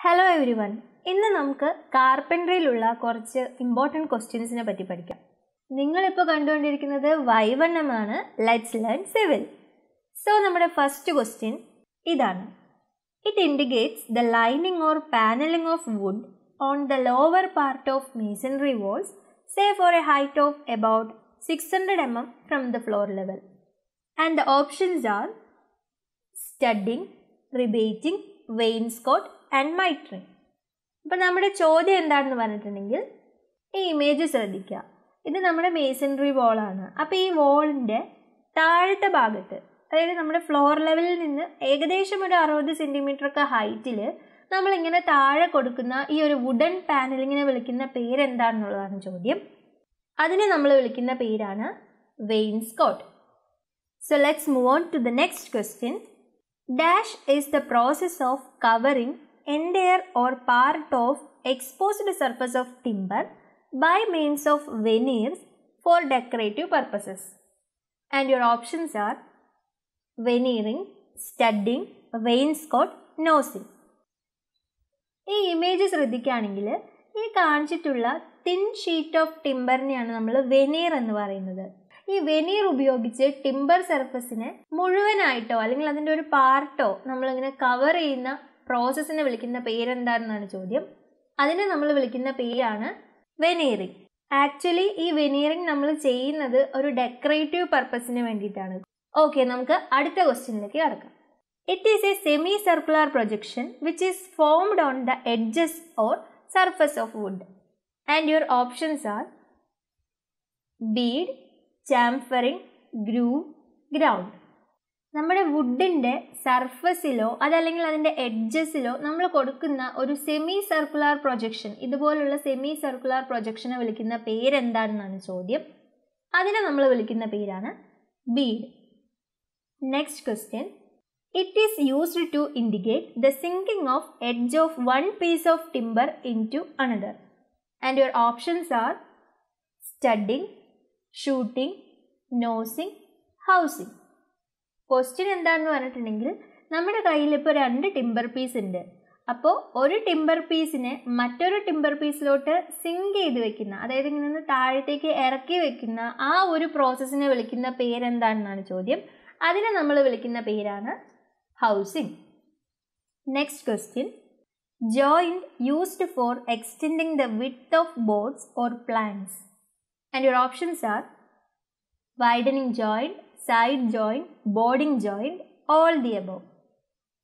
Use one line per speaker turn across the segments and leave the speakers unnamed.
Hello every one ഇന്ന് നമുക്ക് കാർപ്പൻട്രിയിലുള്ള കുറച്ച് ഇമ്പോർട്ടന്റ് ക്വസ്റ്റ്യൻസിനെ പറ്റി പഠിക്കാം. നിങ്ങളിപ്പോൾ കണ്ടുകൊണ്ടിരിക്കുന്നത് വൈവണ്ണമാണ് ലെറ്റ്സ് ലേൺ സിവിൽ സോ നമ്മുടെ ഫസ്റ്റ് ക്വസ്റ്റ്യൻ ഇതാണ്. It indicates the lining or panelling of wood on the lower part of masonry walls say for a height of about six hundred M M from the floor level and the options are studding rebating wainscot and mitring അപ്പം നമ്മുടെ ചോദ്യം എന്താണെന്ന് പറഞ്ഞിട്ടുണ്ടെങ്കിൽ ഈ image ശ്രദ്ധിക്കുക. ഇത് നമ്മുടെ masonry വോളാണ് അപ്പോൾ ഈ വോളിന്റെ താഴത്തെ ഭാഗത്ത് അതായത് നമ്മുടെ ഫ്ലോർ ലെവലിൽ നിന്ന് ഏകദേശം ഒരു അറുപത് സെന്റിമീറ്റർ ഒക്കെ ഹൈറ്റിൽ നമ്മളിങ്ങനെ താഴെ കൊടുക്കുന്ന ഈ ഒരു വുഡൻ പാനലിങ്ങിനെ വിളിക്കുന്ന പേരെന്താണെന്നുള്ളതാണ് ചോദ്യം. അതിനെ നമ്മൾ വിളിക്കുന്ന പേരാണ് wainscot So let's move on to the next question dash is the process of covering entire or part of exposed surface of timber by means of veneers for decorative purposes. And your options are veneering, studding, wainscot, nosing. ഈ image ശ്രദ്ധിക്കുകയാണെങ്കിൽ ഈ കാണിച്ചിട്ടുള്ള thin sheet of ടിമ്പറിനെയാണ് നമ്മൾ veneer എന്ന് പറയുന്നത് ഈ veneer ഉപയോഗിച്ച് timber സർഫസിനെ മുഴുവനായിട്ടോ അല്ലെങ്കിൽ അതിന്റെ ഒരു പാർട്ടോ നമ്മളിങ്ങനെ കവർ ചെയ്യുന്ന പ്രോസസ്സിനെ വിളിക്കുന്ന പേരെന്താണെന്നാണ് ചോദ്യം. അതിനെ നമ്മൾ വിളിക്കുന്ന പേരാണ് വെനീറിങ് ആക്ച്വലി ഈ വെനീറിങ് നമ്മൾ ചെയ്യുന്നത് ഒരു ഡെക്കറേറ്റീവ് പർപ്പസിന് വേണ്ടിയിട്ടാണ്. ഓക്കെ നമുക്ക് അടുത്ത ക്വസ്റ്റ്യനിലേക്ക് കടക്കാം. It is a semi circular projection which is formed on the edges or surface of wood and your options are bead chamfering groove ground നമ്മുടെ വുഡിന്റെ സർഫസിലോ അതല്ലെങ്കിൽ അതിന്റെ എഡ്ജസിലോ നമ്മൾ കൊടുക്കുന്ന ഒരു സെമി സർക്കുലർ പ്രൊജക്ഷൻ ഇതുപോലുള്ള സെമി സർക്കുലർ പ്രൊജക്ഷനെ വിളിക്കുന്ന പേരെന്താണെന്നാണ് ചോദ്യം. അതിനെ നമ്മൾ വിളിക്കുന്ന പേരാണ് bead next question it is used to indicate the sinking of edge of one piece of timber into another and your options are studding shooting nosing housing question എന്താണെന്ന് പറഞ്ഞിട്ടുണ്ടെങ്കിൽ നമ്മുടെ കയ്യിൽ ഇപ്പോൾ രണ്ട് ടിമ്പർ പീസ് ഉണ്ട്. അപ്പോൾ ഒരു ടിമ്പർ പീസിനെ മറ്റൊരു ടിമ്പർ പീസിലോട്ട് സിങ്ക് ചെയ്ത് വെക്കുന്ന അതായത് ഇങ്ങനെ നിന്ന് താഴത്തേക്ക് ഇറക്കി വെക്കുന്ന ആ ഒരു പ്രോസസ്സിനെ വിളിക്കുന്ന പേരെന്താണെന്നാണ് ചോദ്യം. അതിനെ നമ്മൾ വിളിക്കുന്ന പേരാണ് housing next question joint used for extending the width of boards or planks and your options are widening joint, side joint boarding joint all the above.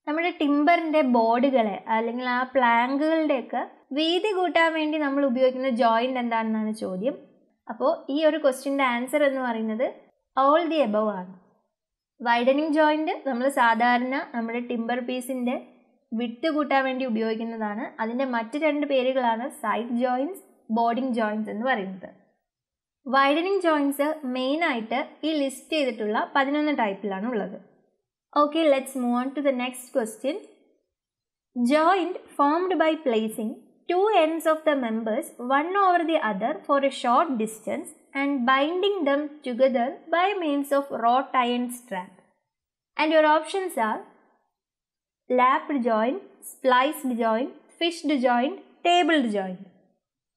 നമ്മുടെ ടിമ്പറിന്റെ ബോർഡുകളെ അല്ലെങ്കിൽ ആ പ്ലാങ്കുകളുടെയൊക്കെ വീതി കൂട്ടാൻ വേണ്ടി നമ്മൾ ഉപയോഗിക്കുന്ന ജോയിന്റ് എന്താണെന്നാണ് ചോദ്യം. അപ്പോൾ ഈ ഒരു ക്വസ്റ്റ്യന്റെ ആൻസർ എന്ന് പറയുന്നത് ഓൾ ദി എബവ് ആണ്. വൈഡനിങ് ജോയിന്റ് നമ്മൾ സാധാരണ നമ്മുടെ ടിമ്പർ പീസിന്റെ വിട്ട് കൂട്ടാൻ വേണ്ടി ഉപയോഗിക്കുന്നതാണ്. അതിന്റെ മറ്റ് രണ്ട് പേരുകളാണ് സൈഡ് ജോയിൻസ് ബോർഡിംഗ് ജോയിൻസ് എന്ന് പറയുന്നത്. വൈഡനിങ് ജോയിൻസ് മെയിനായിട്ട് ഈ ലിസ്റ്റ് ചെയ്തിട്ടുള്ള പതിനൊന്ന് ടൈപ്പിലാണ് ഉള്ളത്. Okay let's move on to the next question joint formed by placing two ends of the members one over the other for a short distance and binding them together by means of wrought iron strap and your options are lapped joint spliced joint fished joint tabled joint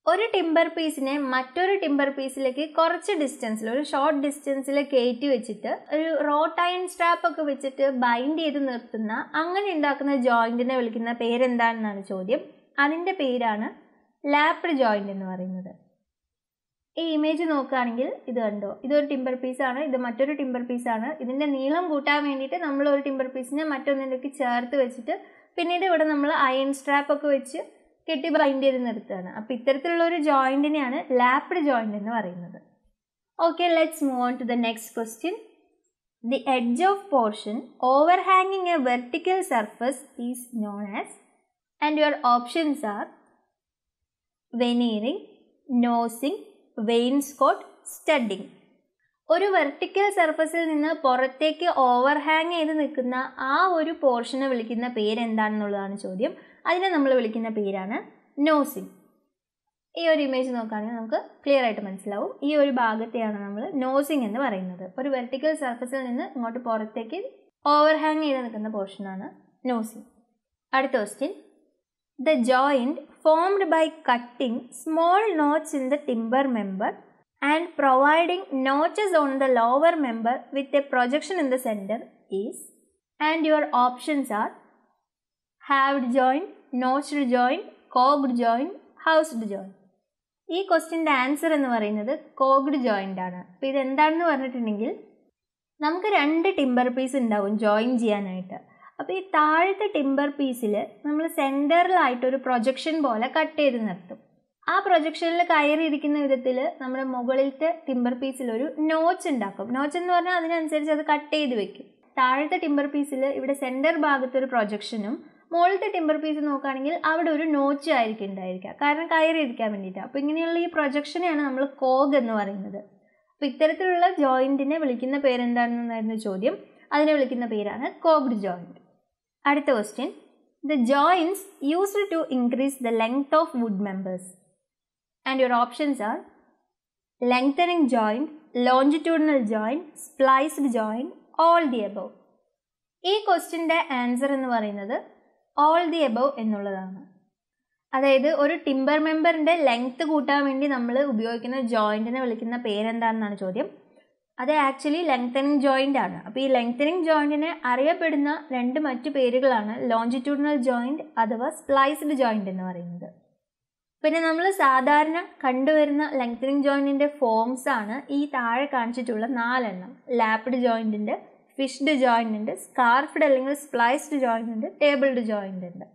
ഒരു timber പീസിനെ മറ്റൊരു timber പീസിലേക്ക് കുറച്ച് ഡിസ്റ്റൻസിൽ ഒരു short ഡിസ്റ്റൻസിൽ കയറ്റി വെച്ചിട്ട് ഒരു rote iron strap ഒക്കെ വെച്ചിട്ട് ബൈൻഡ് ചെയ്ത് നിർത്തുന്ന അങ്ങനെ ഉണ്ടാക്കുന്ന ജോയിന്റിനെ വിളിക്കുന്ന പേരെന്താണെന്നാണ് ചോദ്യം. അതിന്റെ പേരാണ് ലാപ്ഡ് ജോയിന്റ് എന്ന് പറയുന്നത്. ഈ ഇമേജ് നോക്കുകയാണെങ്കിൽ ഇത് കണ്ടോ? ഇതൊരു ടിമ്പർ പീസാണ് ഇത് മറ്റൊരു ടിമ്പർ പീസാണ് ഇതിന്റെ നീളം കൂട്ടാൻ വേണ്ടിയിട്ട് നമ്മൾ ഒരു ടിമ്പർ പീസിനെ മറ്റൊന്നിലേക്ക് ചേർത്ത് വെച്ചിട്ട് പിന്നീട് ഇവിടെ നമ്മൾ അയൺ സ്ട്രാപ്പ് ഒക്കെ വെച്ച് കെട്ടി ബൈൻഡ് ചെയ്ത് നിർത്തുകയാണ്. അപ്പോൾ ഇത്തരത്തിലുള്ള ഒരു ജോയിന്റിനെയാണ് ലാപ്ഡ് ജോയിന്റ് എന്ന് പറയുന്നത്. Okay let's move on to the next question the edge of portion over ഹാങ്ങിങ് a vertical surface is known as and your options are veneering nosing wainscot studding ഒരു വെർട്ടിക്കൽ സർഫസിൽ നിന്ന് പുറത്തേക്ക് ഓവർ ഹാങ് ചെയ്ത് നിൽക്കുന്ന ആ ഒരു പോർഷനെ വിളിക്കുന്ന പേരെന്താണെന്നുള്ളതാണ് ചോദ്യം. അതിനെ നമ്മൾ വിളിക്കുന്ന പേരാണ് നോസിൻ. ഈ ഒരു ഇമേജ് നോക്കുകയാണെങ്കിൽ നമുക്ക് ക്ലിയർ ആയിട്ട് മനസ്സിലാവും. ഈ ഒരു ഭാഗത്തെയാണ് നമ്മൾ നോസിങ് എന്ന് പറയുന്നത്. ഒരു വെർട്ടിക്കൽ സർഫസിൽ നിന്ന് ഇങ്ങോട്ട് പുറത്തേക്ക് ഓവർ ഹാങ് ചെയ്ത് നിൽക്കുന്ന പോർഷനാണ് നോസിങ് അടുത്ത question the joint formed by cutting small notches in the timber member and providing notches on the lower member with a projection in the centre is and your options are halved joint notched joint cogged joint housed joint ഈ ക്വസ്റ്റിന്റെ answer എന്ന് പറയുന്നത് കോഗ്ഡ് joint ആണ്. അപ്പോൾ ഇതെന്താണെന്ന് പറഞ്ഞിട്ടുണ്ടെങ്കിൽ നമുക്ക് രണ്ട് ടിമ്പർ പീസ് ഉണ്ടാവും ജോയിൻ ചെയ്യാനായിട്ട്. അപ്പോൾ ഈ താഴത്തെ ടിമ്പർ പീസിൽ നമ്മൾ സെന്ററിലായിട്ടൊരു പ്രൊജക്ഷൻ പോലെ കട്ട് ചെയ്ത് നിർത്തും. ആ പ്രൊജക്ഷനിൽ കയറിയിരിക്കുന്ന വിധത്തിൽ നമ്മുടെ മുകളിലത്തെ ടിമ്പർ പീസിൽ ഒരു നോച്ച് ഉണ്ടാക്കും. നോച്ച് എന്ന് പറഞ്ഞാൽ അതിനനുസരിച്ച് അത് കട്ട് ചെയ്ത് വെക്കും. താഴത്തെ ടിമ്പർ പീസിൽ ഇവിടെ സെന്റർ ഭാഗത്തൊരു പ്രൊജക്ഷനും മുകളിലത്തെ ടിമ്പർ പീസ് നോക്കുകയാണെങ്കിൽ അവിടെ ഒരു നോച്ച് ആയിരിക്കും ഉണ്ടായിരിക്കുക. കാരണം കയറി ഇരിക്കാൻ വേണ്ടിയിട്ട്. അപ്പോൾ ഇങ്ങനെയുള്ള ഈ പ്രൊജക്ഷനെയാണ് നമ്മൾ കോഗ് എന്ന് പറയുന്നത്. അപ്പോൾ ഇത്തരത്തിലുള്ള ജോയിന്റിനെ വിളിക്കുന്ന പേരെന്താണെന്നായിരുന്നു ചോദ്യം. അതിനെ വിളിക്കുന്ന പേരാണ് കോഗ്ഡ് ജോയിന്റ് അടുത്ത question the joins used to increase the length of wood members and your options are lengthening joint longitudinal joint spliced joint all the above ഈ ക്വസ്റ്റിന്റെ ആൻസർ എന്ന് പറയുന്നത് ഓൾ ദി എബവ് എന്നുള്ളതാണ്. അതായത് ഒരു ടിമ്പർ മെമ്പറിന്റെ ലെങ്ത് കൂട്ടാൻ വേണ്ടി നമ്മൾ ഉപയോഗിക്കുന്ന ജോയിന്റിനെ വിളിക്കുന്ന പേരെന്താണെന്നാണ് ചോദ്യം. അത് ആക്ച്വലി ലെങ്തനിങ് ജോയിന്റ് ആണ്. അപ്പോൾ ഈ ലെങ്തനിങ് ജോയിന്റിനെ അറിയപ്പെടുന്ന രണ്ട് മറ്റു പേരുകളാണ് ലോഞ്ചിറ്റ്യൂഡിനൽ ജോയിന്റ് അഥവാ സ്പ്ലൈസ്ഡ് ജോയിന്റ് എന്ന് പറയുന്നത്. പിന്നെ നമ്മൾ സാധാരണ കണ്ടുവരുന്ന ലെങ്തനിങ് ജോയിന്റിന്റെ ഫോംസ് ആണ് ഈ താഴെ കാണിച്ചിട്ടുള്ള നാലെണ്ണം. ലാപ്ഡ് ജോയിന്റ് ഉണ്ട് ഫിഷ്ഡ് ജോയിന്റ് ഉണ്ട് സ്കാർഫ്ഡ് അല്ലെങ്കിൽ സ്പ്ലൈസ്ഡ് ജോയിന്റ് ഉണ്ട് ടേബിൾഡ് ജോയിന്റ് ഉണ്ട്.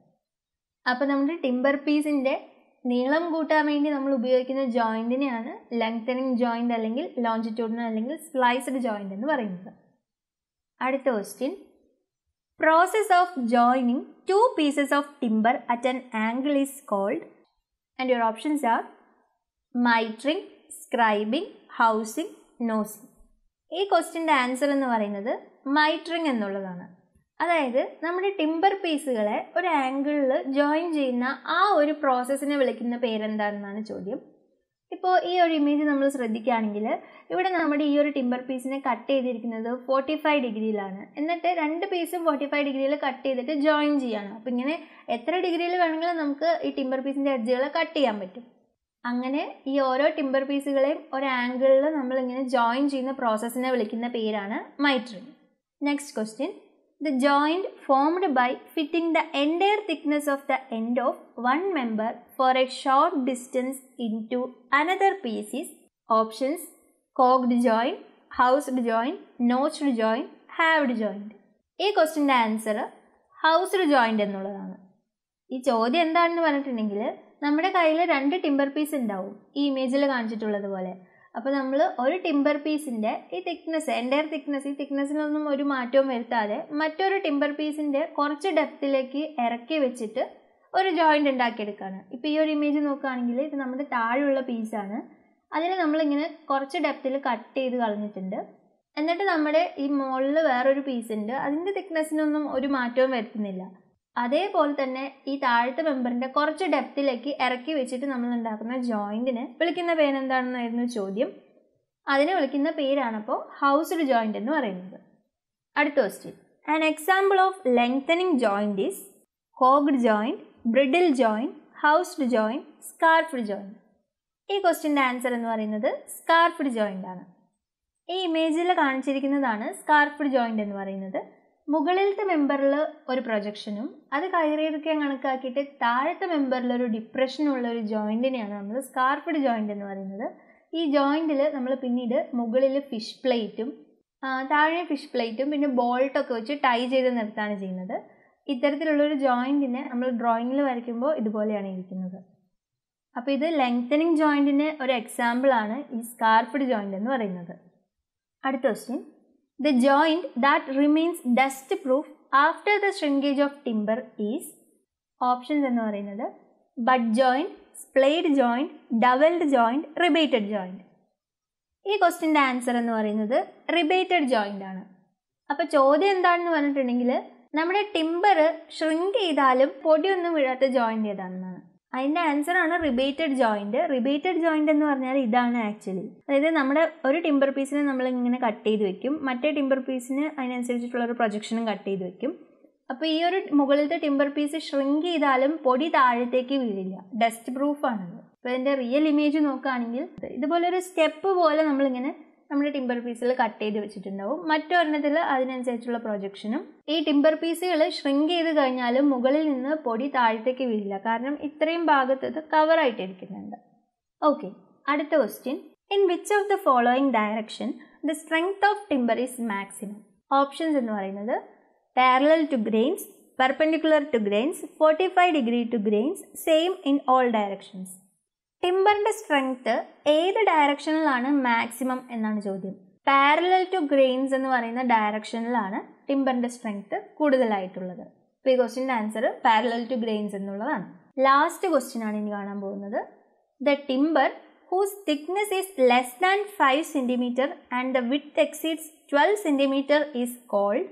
അപ്പോൾ നമ്മുടെ ടിമ്പർ പീസിന്റെ നീളം കൂട്ടാൻ വേണ്ടി നമ്മൾ ഉപയോഗിക്കുന്ന ജോയിന്റിനെയാണ് ലെങ്തനിങ് ജോയിന്റ് അല്ലെങ്കിൽ ലോഞ്ചിറ്റ്യൂഡിനൽ അല്ലെങ്കിൽ സ്പ്ലൈസ്ഡ് ജോയിന്റ് എന്ന് പറയുന്നത്. അടുത്ത question process of joining two pieces of timber at an angle is called and your options are mitring scribing housing nosing ഈ ക്വസ്റ്റിന്റെ ആൻസർ എന്ന് പറയുന്നത് മൈട്രിങ് എന്നുള്ളതാണ്. അതായത് നമ്മുടെ ടിമ്പർ പീസുകളെ ഒരു ആംഗിളിൽ ജോയിൻ ചെയ്യുന്ന ആ ഒരു പ്രോസസ്സിനെ വിളിക്കുന്ന പേരെന്താണെന്നാണ് ചോദ്യം. ഇപ്പോൾ ഈ ഒരു ഇമേജ് നമ്മൾ ശ്രദ്ധിക്കുകയാണെങ്കിൽ ഇവിടെ നമ്മുടെ ഈ ഒരു ടിമ്പർ പീസിനെ കട്ട് ചെയ്തിരിക്കുന്നത് ഫോർട്ടി ഫൈവ് ഡിഗ്രിയിലാണ്. എന്നിട്ട് രണ്ട് പീസും ഫോർട്ടി ഫൈവ് ഡിഗ്രിയിൽ കട്ട് ചെയ്തിട്ട് ജോയിൻ ചെയ്യാണ്. അപ്പോൾ ഇങ്ങനെ എത്ര ഡിഗ്രിയിൽ വേണമെങ്കിലും നമുക്ക് ഈ ടിമ്പർ പീസിന്റെ എഡ്ജുകൾ കട്ട് ചെയ്യാൻ പറ്റും. അങ്ങനെ ഈ ഓരോ ടിംബർ പീസുകളെയും ഒരു ആംഗിളിൽ നമ്മൾ ഇങ്ങനെ ജോയിൻ ചെയ്യുന്ന പ്രോസസ്സിനെ വിളിക്കുന്ന പേരാണ് mitring next question the joint formed by fitting the entire thickness of the end of one member for a short distance into another pieces options cogged join housed join notched join halved joint ഈ ക്വസ്റ്റ്യന്റെ answer housed joint എന്നുള്ളതാണ്. ഈ ചോദ്യം എന്താണെന്ന് പറഞ്ഞിട്ടുണ്ടെങ്കിൽ നമ്മുടെ കയ്യിൽ രണ്ട് ടിമ്പർ പീസ് ഉണ്ടാവും. ഈ ഇമേജിൽ കാണിച്ചിട്ടുള്ളത് പോലെ. അപ്പോൾ നമ്മൾ ഒരു ടിമ്പർ പീസിന്റെ ഈ തിക്നെസ് എന്റയർ തിക്നെസ് ഈ തിക്നെസ്സിനൊന്നും ഒരു മാറ്റവും വരുത്താതെ മറ്റൊരു ടിമ്പർ പീസിന്റെ കുറച്ച് ഡെപ്തിലേക്ക് ഇറക്കി വെച്ചിട്ട് ഒരു ജോയിന്റ് ഉണ്ടാക്കിയെടുക്കുകയാണ് ഇപ്പോൾ ഈ ഒരു ഇമേജ് നോക്കുകയാണെങ്കിൽ ഇത് നമ്മുടെ താഴെയുള്ള പീസാണ് അതിന് നമ്മളിങ്ങനെ കുറച്ച് ഡെപ്തിൽ കട്ട് ചെയ്ത് കളഞ്ഞിട്ടുണ്ട്. എന്നിട്ട് നമ്മുടെ ഈ മുകളിൽ വേറൊരു പീസ് ഉണ്ട്. അതിന്റെ തിക്നെസ്സിനൊന്നും ഒരു മാറ്റവും വരുത്തുന്നില്ല. അതേപോലെ തന്നെ ഈ താഴത്തെ മെമ്പറിന്റെ കുറച്ച് ഡെപ്തിലേക്ക് ഇറക്കി വെച്ചിട്ട് നമ്മൾ ഉണ്ടാക്കുന്ന ജോയിന്റിന് വിളിക്കുന്ന പേരെന്താണെന്നായിരുന്നു ചോദ്യം. അതിനെ വിളിക്കുന്ന പേരാണപ്പോൾ ഹൗസ്ഡ് ജോയിന്റ് എന്ന് പറയുന്നത്. അടുത്ത question an example of lengthening joint is hogged joint bridle joint housed joint scarfed joint ഈ ക്വസ്റ്റ്യന്റെ ആൻസർ എന്ന് പറയുന്നത് സ്കാർഫ്ഡ് ജോയിന്റ് ആണ്. ഈ ഇമേജിൽ കാണിച്ചിരിക്കുന്നതാണ് സ്കാർഫ്ഡ് ജോയിന്റ് എന്ന് പറയുന്നത്. മുകളിലത്തെ മെമ്പറിൽ ഒരു പ്രൊജക്ഷനും അത് കയറിയിരിക്കാൻ കണക്കാക്കിയിട്ട് താഴത്തെ മെമ്പറിൽ ഒരു ഡിപ്രഷനുള്ള ഒരു ജോയിന്റിനെയാണ് നമ്മൾ സ്കാർഫഡ് ജോയിന്റ് എന്ന് പറയുന്നത്. ഈ ജോയിന്റിൽ നമ്മൾ പിന്നീട് മുകളിൽ ഫിഷ് പ്ലേറ്റും താഴെ ഫിഷ് പ്ലേറ്റും പിന്നെ ബോൾട്ടൊക്കെ വെച്ച് ടൈ ചെയ്ത് നിർത്താണ് ചെയ്യുന്നത്. ഇത്തരത്തിലുള്ളൊരു ജോയിന്റിനെ നമ്മൾ ഡ്രോയിങ്ങിൽ വരയ്ക്കുമ്പോൾ ഇതുപോലെയാണ് ഇരിക്കുന്നത്. അപ്പോൾ ഇത് ലെങ്തനിങ് ജോയിന്റിന് ഒരു എക്സാമ്പിളാണ് ഈ സ്കാർഫഡ് ജോയിന്റ് എന്ന് പറയുന്നത്. അടുത്ത question The joint that remains dust proof after the shrinkage of timber is options എന്ന് പറയുന്നത് butt joint splayed joint doubled joint rebated joint ഈ ക്വസ്റ്റിന്റെ ആൻസർ എന്ന് പറയുന്നത് റിബേറ്റഡ് ജോയിന്റ് ആണ്. അപ്പോൾ ചോദ്യം എന്താണെന്ന് പറഞ്ഞിട്ടുണ്ടെങ്കിൽ നമ്മുടെ ടിമ്പർ ഷ്രിങ്ക് ചെയ്താലും പൊടിയൊന്നും വീഴാത്ത ജോയിന്റ് ഏതാണെന്നാണ്. അതിന്റെ ആണ് റിബേറ്റഡ് ജോയിന്റ് റിബേറ്റഡ് ജോയിന്റ് എന്ന് പറഞ്ഞാൽ ഇതാണ് ആക്ച്വലി അതായത് നമ്മുടെ ഒരു ടിമ്പർ പീസിനെ നമ്മൾ ഇങ്ങനെ കട്ട് ചെയ്ത് വെക്കും. മറ്റേ ടിമ്പർ പീസിന് അതിനനുസരിച്ചിട്ടുള്ള ഒരു പ്രൊജക്ഷനും കട്ട് ചെയ്ത് വെക്കും. അപ്പോൾ ഈ ഒരു മുകളിലത്തെ ടിമ്പർ പീസ് ഷ്രിങ്ക് ചെയ്താലും പൊടി താഴത്തേക്ക് വീഴില്ല. ഡസ്റ്റ് പ്രൂഫാണത് അപ്പോൾ ഇതിന്റെ റിയൽ ഇമേജ് നോക്കുകയാണെങ്കിൽ ഇതുപോലെ ഒരു സ്റ്റെപ്പ് പോലെ നമ്മളിങ്ങനെ നമ്മുടെ ടിമ്പർ പീസിൽ കട്ട് ചെയ്ത് വെച്ചിട്ടുണ്ടാവും. മറ്റൊരെണ്ണത്തിൽ അതിനനുസരിച്ചുള്ള പ്രൊജക്ഷനും ഈ ടിമ്പർ പീസുകൾ ഷ്രിങ്ക് ചെയ്ത് കഴിഞ്ഞാലും മുകളിൽ നിന്ന് പൊടി താഴത്തേക്ക് വീഴില്ല. കാരണം ഇത്രയും ഭാഗത്ത് ഇത് കവറായിട്ടിരിക്കുന്നുണ്ട് ഓക്കെ അടുത്ത question in which of the following direction the strength of timber is maximum options എന്ന് പറയുന്നത് parallel to grains perpendicular to grains forty five degree to grains same in all directions ടിമ്പറിന്റെ strength ഏത് ഡയറക്ഷനിലാണ് maximum എന്നാണ് ചോദ്യം. Parallel to grains എന്ന് പറയുന്ന ഡയറക്ഷനിലാണ് ടിമ്പറിന്റെ strength കൂടുതലായിട്ടുള്ളത്. അപ്പോൾ ഈ ക്വസ്റ്റിന്റെ ആൻസർ പാരലൽ ടു ഗ്രെയിൻസ് എന്നുള്ളതാണ്. ലാസ്റ്റ് ക്വസ്റ്റ്യൻ ആണ് ഇനി കാണാൻ പോകുന്നത്. The timber whose thickness is less than five centimetre and the width exceeds twelve centimetre is called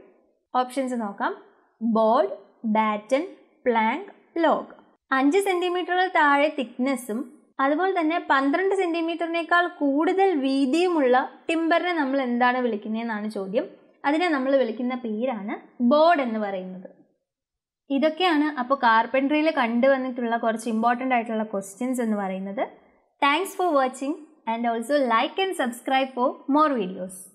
options നോക്കാം. ബോർഡ് ബാറ്റൻ പ്ലാങ്ക് ലോഗ് അഞ്ച് സെന്റിമീറ്ററിൽ താഴെ തിക്നെസ്സും അതുപോലെ തന്നെ പന്ത്രണ്ട് സെന്റിമീറ്ററിനേക്കാൾ കൂടുതൽ വീതിയുമുള്ള ടിമ്പറിനെ നമ്മൾ എന്താണ് വിളിക്കുന്നതെന്നാണ് ചോദ്യം. അതിനെ നമ്മൾ വിളിക്കുന്ന പേരാണ് ബോർഡ് എന്ന് പറയുന്നത്. ഇതൊക്കെയാണ് അപ്പോൾ കാർപ്പൻട്രിയിൽ കണ്ടുവന്നിട്ടുള്ള കുറച്ച് ഇമ്പോർട്ടന്റ് ആയിട്ടുള്ള ക്വസ്റ്റ്യൻസ് എന്ന് പറയുന്നത്. Thanks for watching and also like and subscribe for more videos